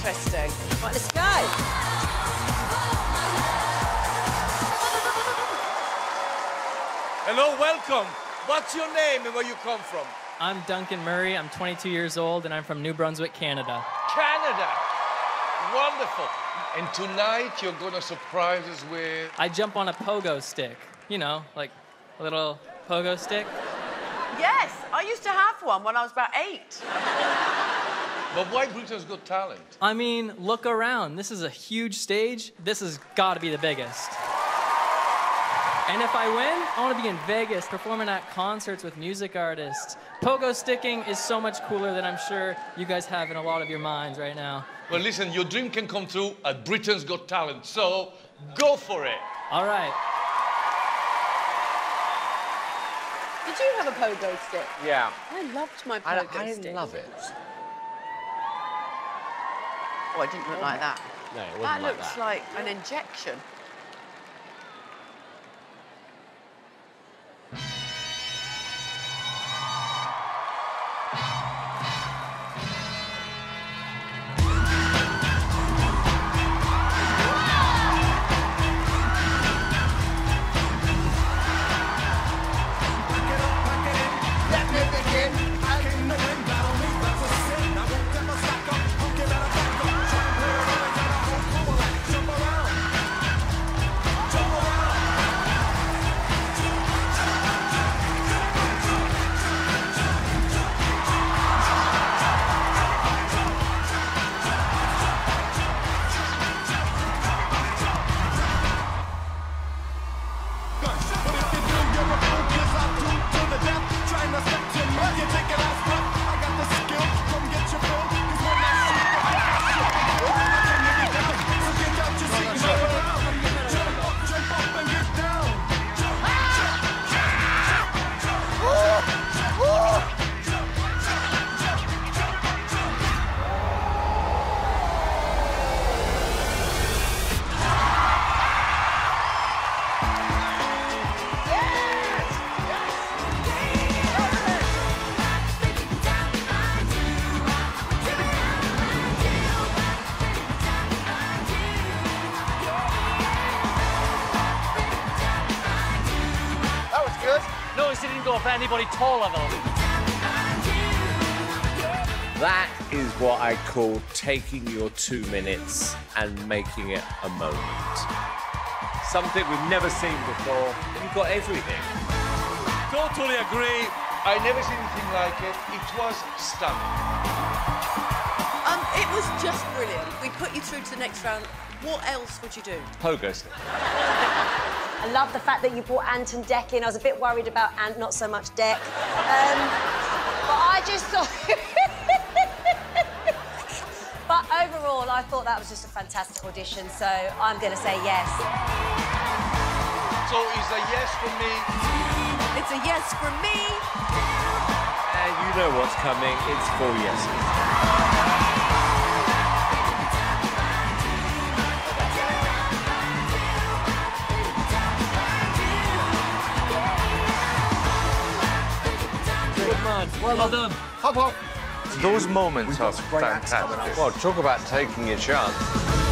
interesting. Right, let's go. Hello, welcome. What's your name and where you come from? I'm Duncan Murray. I'm 22 years old and I'm from New Brunswick, Canada. Canada. Wonderful. And tonight you're gonna surprise us with. I jump on a pogo stick. You know, like a little pogo stick. Yes, I used to have one when I was about eight. But why Britain's Got Talent? I mean, look around. This is a huge stage. This has got to be the biggest. And if I win, I want to be in Vegas performing at concerts with music artists. Pogo sticking is so much cooler than I'm sure you guys have in a lot of your minds right now. Well, listen, your dream can come true at Britain's Got Talent, so go for it. All right. Did you have a pogo stick? Yeah. I loved my I, stick. I didn't love it. Oh, it didn't look like that. No, it wasn't That like looks that. like an injection. Notice it didn't go for anybody taller though. That is what I call taking your two minutes and making it a moment. Something we've never seen before. You've got everything. Totally agree. I never seen anything like it. It was stunning. Um, it was just brilliant. We put you through to the next round. What else would you do? Pogo stick. I love the fact that you brought Ant and Dec in. I was a bit worried about Ant, not so much Dec. Um, but I just thought. but overall, I thought that was just a fantastic audition, so I'm going to say yes. So it's a yes for me. It's a yes from me. And you know what's coming. It's four yeses. Good man. Well, done. Hop, hop. Those moments are got some great acts coming fantastic. Well, talk about taking a chance.